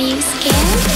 you scared?